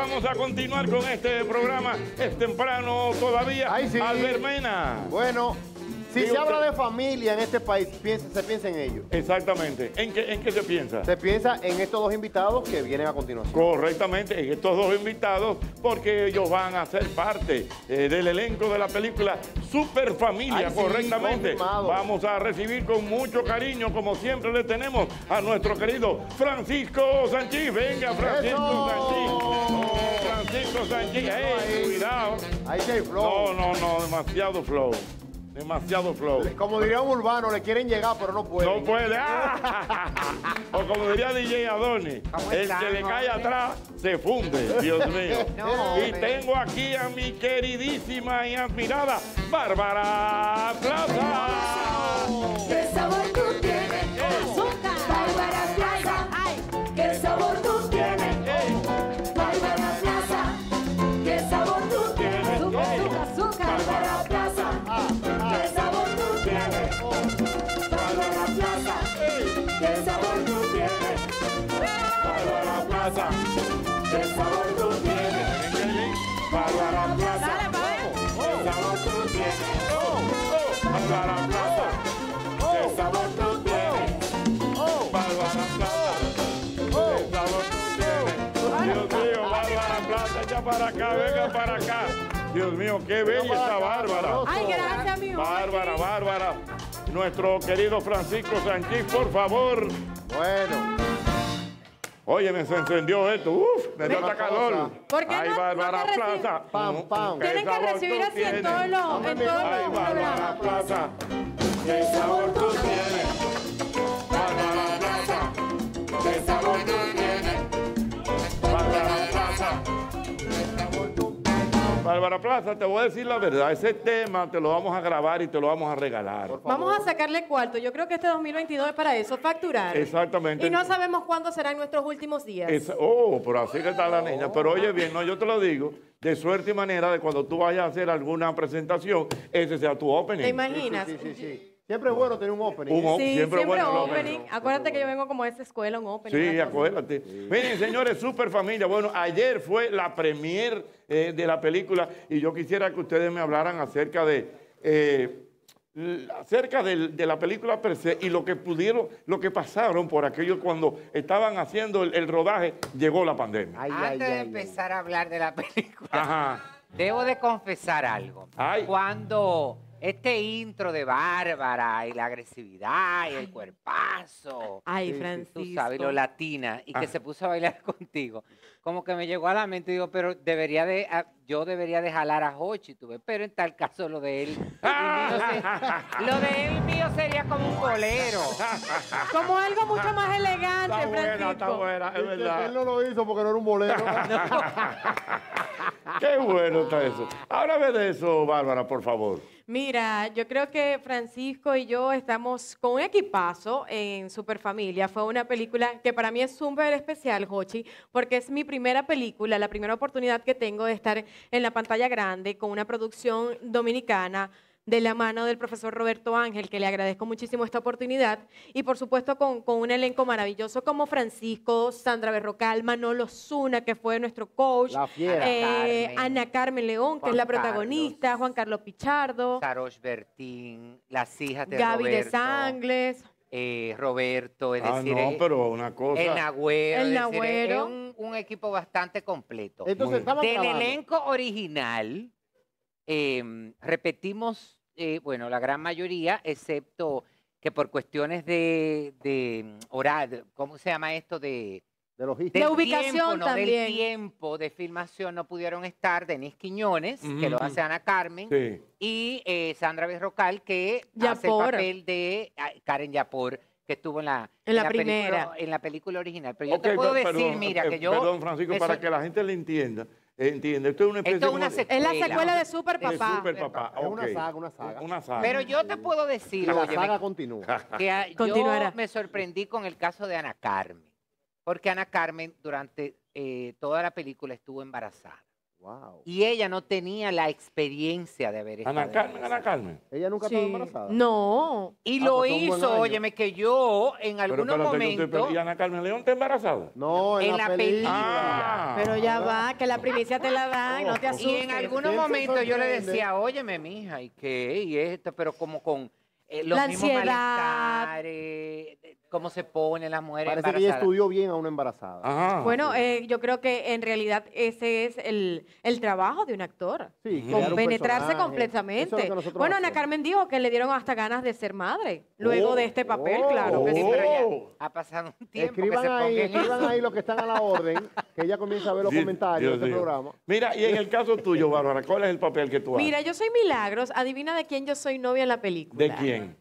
vamos a continuar con este programa. Es temprano todavía. Ay, sí. Albert Mena. Bueno, si se habla de familia en este país, piensa- se piensa en ellos. Exactamente. ¿En qué, ¿En qué se piensa? Se piensa en estos dos invitados que vienen a continuación. Correctamente, en estos dos invitados, porque ellos van a ser parte eh, del elenco de la película Super Familia, Ay, correctamente. Vamos a recibir con mucho cariño, como siempre le tenemos, a nuestro querido Francisco Sanchís. Venga, Francisco. Sanchís. Oh, Francisco Sanchís, ¡Ey, ahí. cuidado. Ahí sí hay flow. No, no, no, demasiado flow. Demasiado flow. Como diría un urbano, le quieren llegar, pero no pueden. No puede. ¡Ah! O como diría DJ Adoni, ¿Cómo el están, que le cae hombre? atrás se funde, Dios mío. No, y tengo aquí a mi queridísima y admirada Bárbara Plaza. Plaza. ¿Qué sabor tú tienes? Bárbara Plaza. ¿Qué sabor tú tienes? Bárbara Plaza. ¿Qué sabor tú tienes? Bárbara Plaza. ¿Qué sabor tú tienes? Dios mío, Bárbara Plaza, echa para acá, venga para acá. Dios mío, qué bella está Bárbara. Ay, gracias, mi. Bárbara, Bárbara. Nuestro querido Francisco Sanchís, por favor. Bueno, Oye, me se encendió esto. Uf, me dio hasta calor. ¿Por qué Ay, no- no Bárbara recibe- Plaza. Pam, Mm, pam. Tienen que recibir así en todos los, en todos Ay, los Bárbara. Plaza. ¿Qué sabor tú tienes? Bárbara Plaza. ¿Qué sabor tú tienes? Bárbara Plaza, te voy a decir la verdad. Ese tema te lo vamos a grabar y te lo vamos a regalar. Vamos a sacarle cuarto. Yo creo que este 2022 es para eso, facturar. Exactamente. Y no sabemos cuándo serán nuestros últimos días. Es- oh, pero así que está la niña. Pero oye bien, no, yo te lo digo, de suerte y manera de cuando tú vayas a hacer alguna presentación, ese sea tu opening. ¿Te imaginas? sí, sí, sí. Siempre es bueno tener un opening. Un op- Sí, Siempre siempre, bueno el opening. Acuérdate que yo vengo como de esa escuela, un opening. Sí, acuérdate. Miren, señores, super familia. Bueno, ayer fue la premier eh, de la película y yo quisiera que ustedes me hablaran acerca de eh, acerca de, la película per se y lo que pudieron, lo que pasaron por aquello cuando estaban haciendo el, el rodaje, llegó la pandemia. Ay, ay, Antes de ay, ay. empezar a hablar de la película, Ajá. debo de confesar algo. Ay. Cuando este intro de Bárbara y la agresividad y el cuerpazo, Ay, Francisco. tú sabes, lo latina, y que Ah. se puso a bailar contigo, como que me llegó a la mente, digo, pero debería de, ah, yo debería de jalar a Hochi, tú ves, pero en tal caso lo de él, el mío se- lo de él mío sería como un bolero. Como algo mucho más elegante, Está buena, Francisco. está buena, es verdad. él no lo hizo porque no era un bolero. Qué bueno está eso. Háblame de eso, Bárbara, por favor. Mira, yo creo que Francisco y yo estamos con un equipazo en Superfamilia. Fue una película que para mí es súper especial, Jochi, porque es mi primera película, la primera oportunidad que tengo de estar en la pantalla grande con una producción dominicana de la mano del profesor Roberto Ángel, que le agradezco muchísimo esta oportunidad, y por supuesto con, con un elenco maravilloso como Francisco, Sandra Berrocal, Manolo Zuna, que fue nuestro coach, La fiera. eh, Carmen. Ana Carmen León, que Juan es la Carlos. protagonista, Juan Carlos Pichardo, Sarosh Bertín, las hijas de Gaby de Roberto, Sangles. eh, Roberto, es Ah, decir, no, eh, pero una cosa. el Nagüero, El es decir, es- un, un equipo bastante completo. Entonces Del elenco original, eh, repetimos, eh, bueno, la gran mayoría, excepto que por cuestiones de, de oral, ¿cómo se llama esto? De, De logística. De ubicación tiempo, no, también. Del tiempo de filmación no pudieron estar Denis Quiñones, que lo hace Ana Carmen, Sí. y eh, Sandra Berrocal, que hace el papel de Karen Yapor, que estuvo en la, En la película, primera. en la película original. Pero yo te puedo decir, mira, eh, que yo... Perdón, Francisco, para que la gente le entienda. Entiende, esto es una especie Esto es como una de- secuela. Es la secuela de Super de Papá. Super Papá. Es una ok. saga, una saga. Una saga. Pero yo te puedo Y decir, la óyeme, saga continúa. que a- yo me sorprendí con el caso de Ana Carmen, porque Ana Carmen durante eh, toda la película estuvo embarazada. Wow. Y ella no tenía la experiencia de haber estado Ana Carmen, Ana. Carmen. ¿Ella nunca Sí. estaba embarazada? No. Y Ah, lo pues, hizo, óyeme, que yo en algunos momentos... per- ¿Y Ana Carmen León está embarazada? No, en, En la, la película. Ah. Pero ya va, que la primicia te la dan, no te Y asustes. en algunos ¿Quién se momentos yo le decía, óyeme, mija, ¿y qué? Y esto, pero como con eh, los La mismos ansiedad. malestares, cómo se ponen las mujeres Parece que ella estudió bien a una embarazada. Ajá. Bueno, eh, yo creo que en realidad ese es el, el trabajo de un actor. Sí. Eso es completamente. Bueno, Ana. Carmen dijo que le dieron hasta ganas de ser madre luego Oh, de este papel, oh, claro que Sí, pero ya Oh. ha pasado un tiempo que Escriban se ahí, escriban ahí los que están a la orden, que ella comienza a ver los Dios- comentarios Dios de este programa. Mira, y en el caso tuyo, Bárbara, ¿cuál es el papel que tú haces? Mira, yo soy Milagros. Adivina de quién yo soy novia en la película. ¿De quién?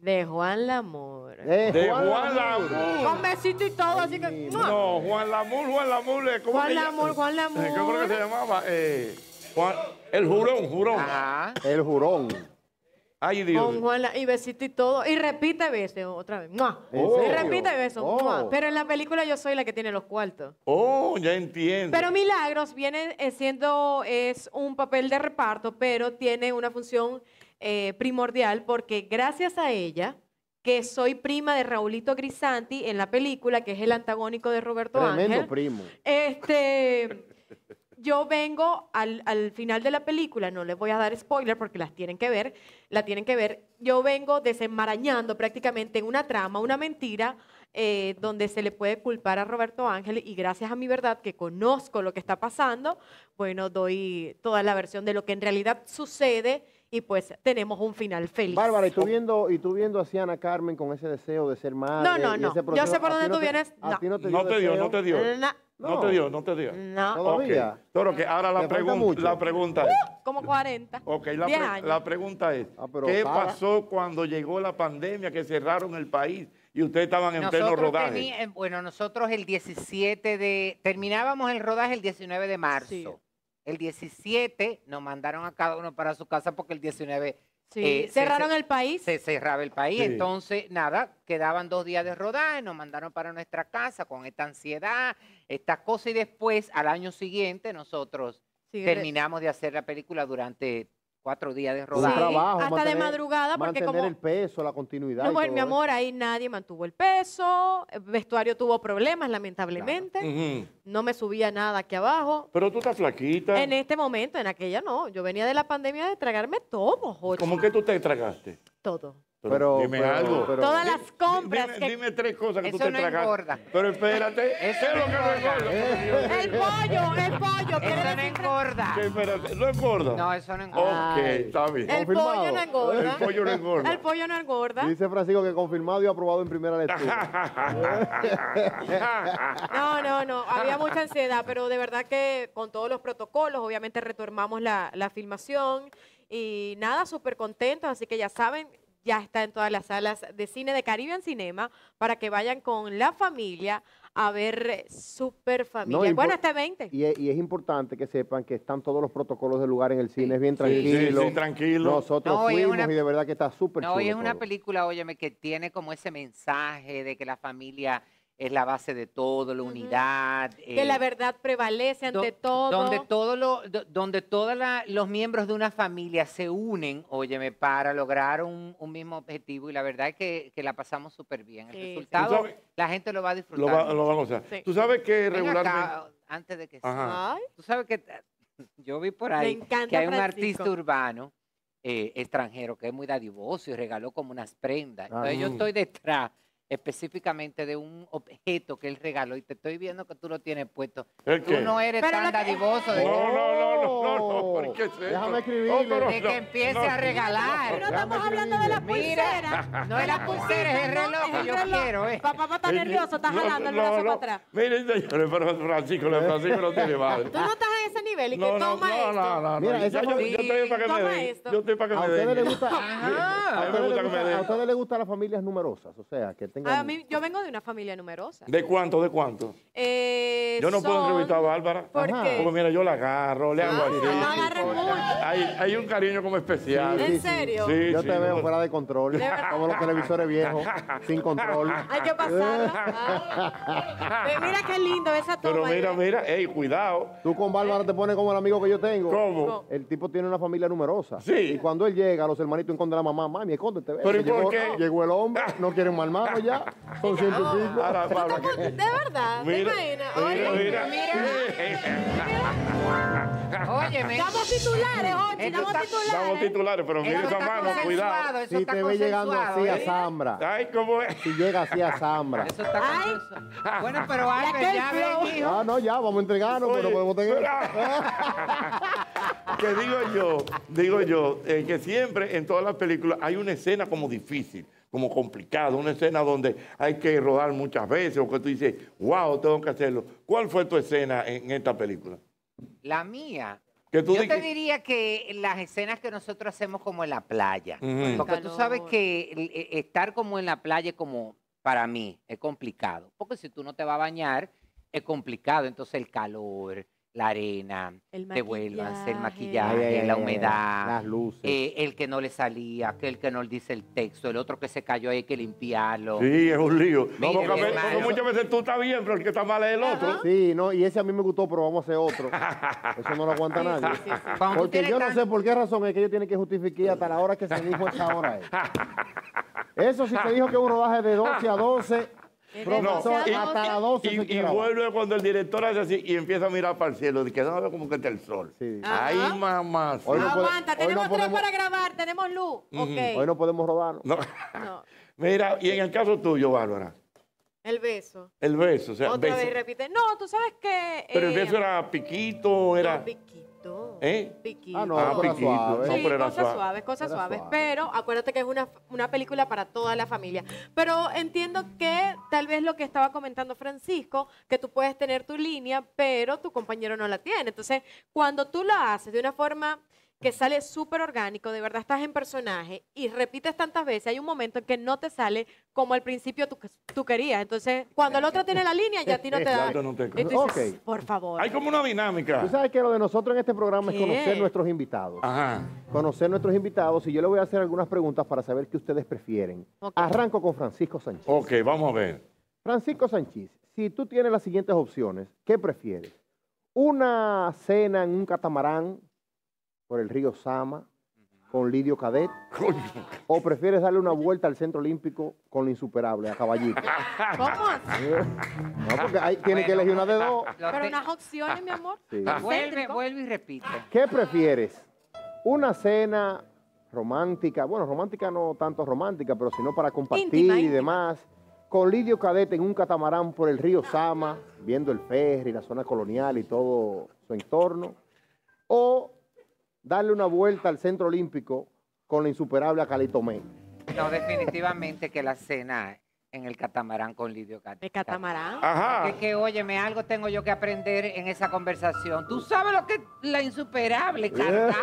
De Juan Lamour. De Juan Juan Lamour. Lamour. Con besito y todo, así que... No, Juan Lamour, Juan Lamour. eh, ¿cómo Juan Lamour, Juan Lamour. ¿Cómo era que se llamaba? Eh, Juan, el jurón, jurón. Ajá. El jurón. Ay, Dios. Con Juan La- y besito y todo. Y repite beso otra vez. ¡mua! ¿En Y repite beso. Oh. Pero en la película yo soy la que tiene los cuartos. Oh, ya entiendo. Pero Milagros viene eh, siendo, es un papel de reparto, pero tiene una función eh, primordial porque gracias a ella, que soy prima de Raulito Grisanti en la película, que es el antagónico de Roberto Tremendo Ángel, primo. este, yo vengo al, al final de la película, no les voy a dar spoiler porque las tienen que ver, la tienen que ver, yo vengo desenmarañando prácticamente en una trama, una mentira, eh, donde se le puede culpar a Roberto Ángel y gracias a mi verdad que conozco lo que está pasando, bueno, doy toda la versión de lo que en realidad sucede y pues tenemos un final feliz. Bárbara, y tú viendo, y tú viendo así a Ana Carmen con ese deseo de ser madre. No, no, no. Yo sé por ¿a dónde no tú te- vienes. No. no te dio no te dio, no te dio. No, No. te dio, no te dio. no, Todavía. Ok. Toro, que ahora la, ¿Te falta pregun- mucho? la pregunta es. como 40, Ok, la, 10 pre- años. la pregunta es, Ah, ¿qué para. pasó cuando llegó la pandemia que cerraron el país y ustedes estaban en pleno Nosotros rodaje? tení- eh, bueno, nosotros el 17 de... Terminábamos el rodaje el 19 de marzo. Sí. El 17 nos mandaron a cada uno para su casa porque el 19 Sí, eh, se- cerraron se- el país. se cerraba el país. Sí. Entonces, nada, quedaban dos días de rodaje, nos mandaron para nuestra casa con esta ansiedad, estas cosas, y después, al año siguiente, nosotros Sí, terminamos de hacer la película durante cuatro días de Sí, rodaje. trabajo, hasta de madrugada, porque mantener como- el peso, la continuidad. No, y bueno, todo mi eso. amor, ahí nadie mantuvo el peso, el vestuario tuvo problemas, lamentablemente. No me subía nada aquí abajo. Pero tú estás flaquita. En este momento, en aquella no. Yo venía de la pandemia de tragarme todo, Jorge. ¿Cómo que tú te tragaste? Todo. Pero, dime pero- algo. pero- Todas las compras dime, que- dime tres cosas que tú te no tragaste. engorda. Pero espérate. Eso ¿qué es no lo que no engorda. El pollo, el pollo. ¿quiere Eso no engorda. ¿Qué, espérate, ¿No engorda? No, eso no engorda. Ok, está bien. El Confirmado. pollo no engorda. El pollo no engorda. El pollo no engorda. Dice Francisco que confirmado y aprobado en primera lectura. No, no, no. Había mucha ansiedad, pero de verdad que con todos los protocolos, obviamente retomamos la, la filmación y nada, súper contentos. Así que ya saben, ya está en todas las salas de cine de Caribbean Cinema para que vayan con la familia a ver eh, Super Familia. y bueno, este 20. Y es, y es importante que sepan que están todos los protocolos del lugar en el cine, es bien Sí, sí, tranquilo. sí, tranquilo. Nosotros No, fuimos una- y de verdad que está súper No, y es una todo. película, óyeme, que tiene como ese mensaje de que la familia es la base de todo, la unidad. que eh, la verdad prevalece do- ante todo. Donde todos lo- do- donde todos los miembros de una familia se unen, óyeme, para lograr un, un mismo objetivo. Y la verdad es que, que la pasamos súper bien. El Sí, resultado, sabes- la gente lo va a Lo, disfrutar. va, mucho. lo van a usar. Sí. Tú sabes que regularmente. acá, antes de que Ajá. Tú sabes que eh, yo vi por ahí que hay un Francisco. artista urbano eh, extranjero que es muy dadivoso y regaló como unas prendas. Entonces yo Ah. estoy detrás específicamente de un objeto que él regaló y te estoy viendo que tú lo tienes puesto. ¿El Tú qué? no eres Pero tan lo que- dadivoso de, No, que- no, no, no, no, no, ¿por qué es esto? Déjame escribirle. No, pero de que empiece no. a regalar. no estamos hablando de la Mira, pulsera. no es la pulsera, es el reloj que yo quiero, ¿eh? Papá está nervioso, está jalando el no, brazo no. para atrás. Miren, señores, pero Francisco, Francisco no tiene madre. Tú no estás en ese nivel y que toma no, esto. no, no, no. Mira, yo, estoy para que me Toma den. Yo estoy para que ¿A me ustedes les den. a A mí me ustedes gusta les que me gusta- den. a ustedes les gustan las familias numerosas? O sea, que A mí, yo vengo de una familia numerosa. ¿De cuánto, de cuánto? Eh, Yo no puedo entrevistar a Bárbara. ¿Por qué? Porque mira, yo la agarro, le hago Ah, así. no agarres mucho. Hay, hay un cariño como especial. ¿En serio? Sí, Yo sí, te veo no. fuera de control, como los televisores viejos, sin control. Hay que. Ve, Mira qué lindo esa toma. Pero mira, mira, ey, cuidado. Tú con Bárbara te pone como el amigo que yo tengo. ¿Cómo? El tipo tiene una familia numerosa. Sí. Y cuando él llega, los hermanitos esconden a la mamá. Mami, escóndete. ¿Pero y por llegó, qué? Llegó el hombre, no quieren mal mano ya. Son ciento y pico. Ahora, Bárbara, que- De verdad, ¿te Mira, imaginas? mira, Oye, mira. Óyeme. Estamos titulares, Ochi, Esto estamos está- titulares. Damos titulares, pero mire esa mano, cuidado. Si está te ve llegando así a. Zambra. Ay, ¿cómo es? Si llega así a Zambra. Eso está Ay. consensuado. Bueno, pero Albert, aquel ya flow. ven, hijo. Ah, no, ya, vamos a entregarnos, pero Oye, podemos tener. que digo yo, digo yo, eh, que siempre en todas las películas hay una escena como difícil, como complicada, una escena donde hay que rodar muchas veces o que tú dices, wow, tengo que hacerlo. ¿Cuál fue tu escena en esta película? La mía. Que tú Yo te diría que las escenas que nosotros hacemos como en la playa. Porque tú sabes que e- estar como en la playa es como, para mí, es complicado. Porque si tú no te vas a bañar, es complicado. Entonces el calor, la arena, El te vuelvas, el maquillaje. la humedad. Las luces. eh, el que no le salía, aquel que no le dice el texto, el otro que se cayó hay que limpiarlo. Sí, es un lío. No, Mire, porque, mi veces- porque muchas veces tú estás bien, pero el que está mal es el otro. Sí, no, y ese a mí me gustó, pero vamos a hacer otro. Eso no lo aguanta nadie. sí, sí, sí. Porque yo no sé por qué razón es que ellos tienen que justificar hasta la hora que se dijo esa hora. es. Eso si se dijo que un rodaje de 12 a 12, Profesor, demasiado. hasta las 12 Y, y vuelve cuando el director hace así y empieza a mirar para el cielo. Y que no ve como que está el sol. Sí. Ay, Ajá. mamá. Hoy no puede- Aguanta, hoy tenemos no tres podemos- para grabar, tenemos luz. Ok. Hoy no podemos rodarnos. No. No, Mira, y en el caso tuyo, Bárbara, el beso. el beso. O sea, Otra beso. vez repite. No, tú sabes que. Pero el eh, beso era piquito, era. no, piquito. ¿Eh? Piquito. Ah, no, Ah, pero era piquito. suave. No, Sí, pero era cosas suave. suaves, cosas Era suaves. suave. Pero acuérdate que es una, una película para toda la familia. Pero entiendo que tal vez lo que estaba comentando Francisco, que tú puedes tener tu línea, pero tu compañero no la tiene. Entonces, cuando tú la haces de una forma que sale súper orgánico, de verdad estás en personaje y repites tantas veces, hay un momento en que no te sale como al principio tú, tú querías. Entonces, cuando el otro tiene la línea, ya a ti no te da. tú no te- Y tú dices, Ok. por favor. Hay como una dinámica. Tú sabes que lo de nosotros en este programa es conocer nuestros invitados. Ajá. Conocer nuestros invitados y yo le voy a hacer algunas preguntas para saber qué ustedes prefieren. Arranco con Francisco Sánchez. Ok, vamos a ver. Francisco Sánchez, si tú tienes las siguientes opciones, ¿qué prefieres? ¿Una cena en un catamarán por el río Sama con Lidio Cadet? ¿O prefieres darle una vuelta al Centro Olímpico con la insuperable, a caballito? ¿Cómo así? No, porque ahí tiene que elegir una de dos. Lo Pero unas opciones, mi amor. Sí. Vuelve, vuelve y repite. ¿Qué prefieres? ¿Una cena romántica? Bueno, romántica no tanto romántica, pero sino para compartir Íntima, y íntima. demás. Con Lidio Cadete en un catamarán por el río Sama, viendo el ferry, la zona colonial y todo su entorno. O darle una vuelta al Centro Olímpico con la insuperable a Calitomé. No, definitivamente que la cena en el catamarán con Lidio Cat. De catamarán. Ajá. Es que, óyeme, algo tengo yo que aprender en esa conversación. Tú sabes lo que es la insuperable, cargar.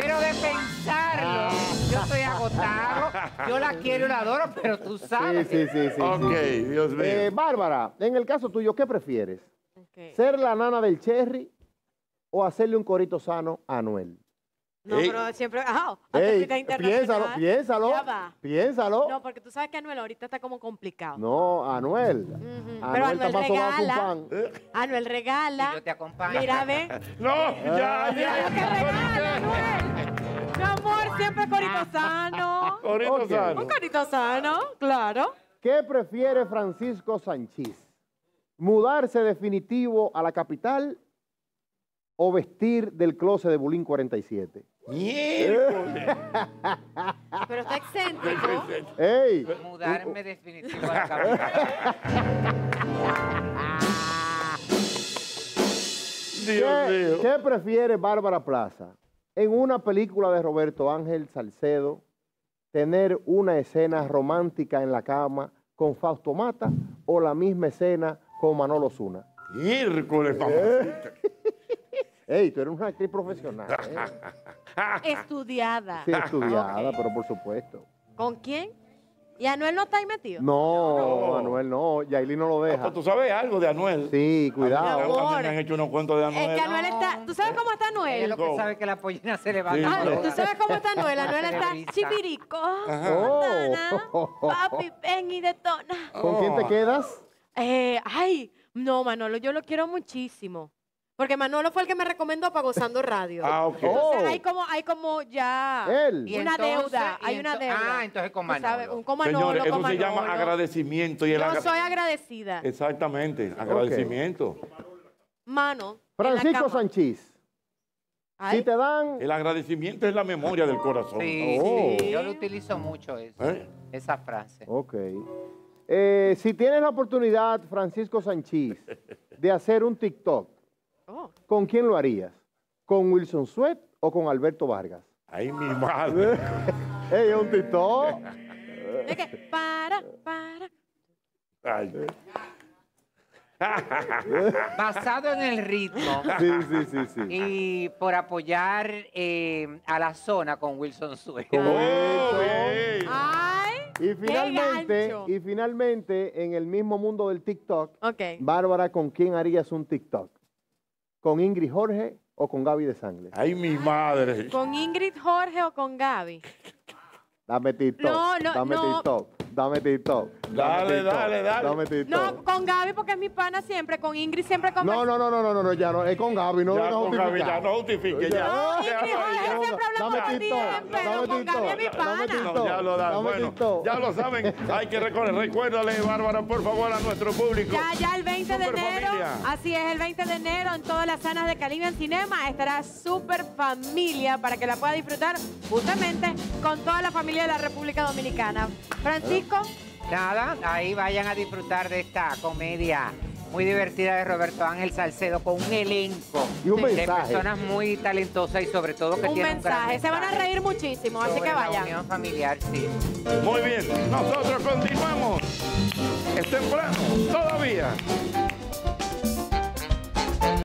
pero de pensarlo, yo estoy agotado. Yo la quiero y la adoro, pero tú sabes. sí, sí, sí. Ok, sí. Dios mío. Eh, Bárbara, en el caso tuyo, ¿qué prefieres? Ok. ¿Ser la nana del cherry o hacerle un corito sano a Anuel? No, Ey. pero siempre. Ajá, Ey, piénsalo, piénsalo. Ya va. Piénsalo. No, porque tú sabes que Anuel ahorita está como complicado. No, Anuel. Pero Anuel Anuel está regala. Anuel regala. Y yo te acompaño. Mira, ve. No, ya, Mira lo que ya. regala, Anuel. Mi amor, siempre corito sano. Corito sano. Un corito sano, claro. ¿Qué prefiere Francisco Sánchez? ¿Mudarse definitivo a la capital o vestir del closet de Bulín 47? Miércoles. Pero está excéntrico. ¡Ey! Mudarme definitivo a la capital. Dios ¿Qué, mío. qué prefiere Bárbara Plaza? En una película de Roberto Ángel Salcedo, tener una escena romántica en la cama con Fausto Mata o la misma escena con Manolo Zuna. Miércoles, mamacita. ¡Ey! Tú eres una actriz profesional. ¿eh? Estudiada. Sí, estudiada, pero por supuesto. ¿Con quién? ¿Y Anuel no está ahí metido? No, No. Manuel, no. Yaili no lo Ah, deja. pues ¿Tú sabes algo de Anuel? Sí, cuidado. mí, a mí Amor. me han hecho unos cuentos de Anuel. Es que Anuel está. ¿Tú sabes cómo está Anuel? lo que sabe es que la pollina se le va Sí, Ah, no. ¿Tú sabes cómo está Anuel? Anuel está Risa. chivirico. Oh. Papi, ven y detona. ¿Con quién te Oh. quedas? Eh, ay, no, Manolo, yo lo quiero muchísimo. Porque Manolo fue el que me recomendó para Gozando Radio. Ah, ok. Entonces Oh. hay como, hay como ya Él. Y una entonces- deuda, y hay una deuda. ah, entonces con Manolo. un con Manolo, Señores, eso con se llama Manolo. agradecimiento. Y el Yo agra- soy agradecida. Exactamente, agradecimiento. Mano. en la Francisco cama. Sanchís, Ay, si te dan... El agradecimiento es la memoria del corazón. Sí, Oh. sí, yo lo utilizo mucho eso, ¿Eh? esa frase. Ok. Eh, si tienes la oportunidad, Francisco Sanchís, de hacer un TikTok, ¿con quién lo harías? ¿Con Wilson Sweat o con Alberto Vargas? Ay, mi madre. ¡Ey, es un TikTok! ¿De qué? Para, para. Ay. Basado en el ritmo Sí, sí, sí, sí. y por apoyar eh, a la zona con Wilson Suez. Oh. Ay. Y finalmente, y finalmente, en el mismo mundo del TikTok, Ok. Bárbara, ¿con quién harías un TikTok? ¿Con Ingrid Jorge o con Gaby de Sangre? Ay, mi madre. ¿Con Ingrid Jorge o con Gaby? Dame TikTok. No, no, dame no. TikTok. Dame TikTok. dame Dale, TikTok, dale, dale. Dame TikTok. No, con Gaby porque es mi pana siempre. Con Ingrid siempre con No, no, no, no, no, no, no, ya no, es con Gaby, no ya a con Gaby, ya no justifique, ya. No, Ya, Ingrid Jorge siempre hablamos Dame TikTok, pero dame con Gaby es mi TikTok, dame pana. No, ya lo dan. Dame Bueno, TikTok. ya lo saben. Hay que recordar. Recuérdale, Bárbara, por favor, a nuestro público. Ya, ya el 20 de enero, familia. así es, el 20 de enero en todas las salas de Calibe en Cinema estará Super Familia para que la pueda disfrutar justamente con toda la familia de la República Dominicana. Francisco, Nada, ahí vayan a disfrutar de esta comedia muy divertida de Roberto Ángel Salcedo con un elenco Y un de mensaje. personas muy talentosas y sobre todo que un tienen un gran mensaje. Se van a reír muchísimo, así que la vayan. unión familiar, sí. Muy bien. Nosotros continuamos. Es temprano, todavía.